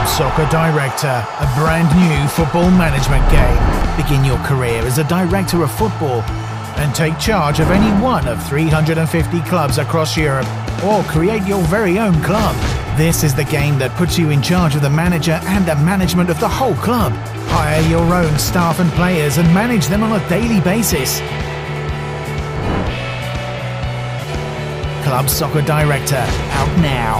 Club Soccer Director, a brand new football management game. Begin your career as a director of football and take charge of any one of 350 clubs across Europe or create your very own club. This is the game that puts you in charge of the manager and the management of the whole club. Hire your own staff and players and manage them on a daily basis. Club Soccer Director, out now.